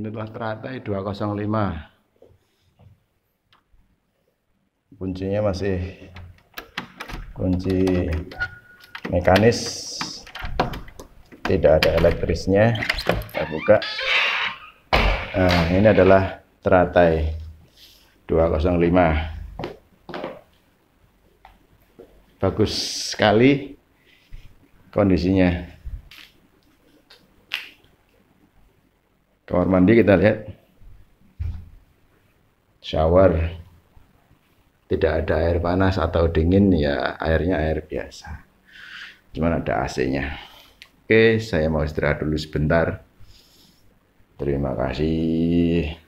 Inilah teratai 205. Kuncinya masih kunci mekanis. Tidak ada elektrisnya. Kita buka. Nah, ini adalah teratai 205. Bagus sekali kondisinya. Kamar mandi kita lihat. Shower. Tidak ada air panas atau dingin ya airnya air biasa. Cuman ada AC nya oke saya mau istirahat dulu sebentar. Terima kasih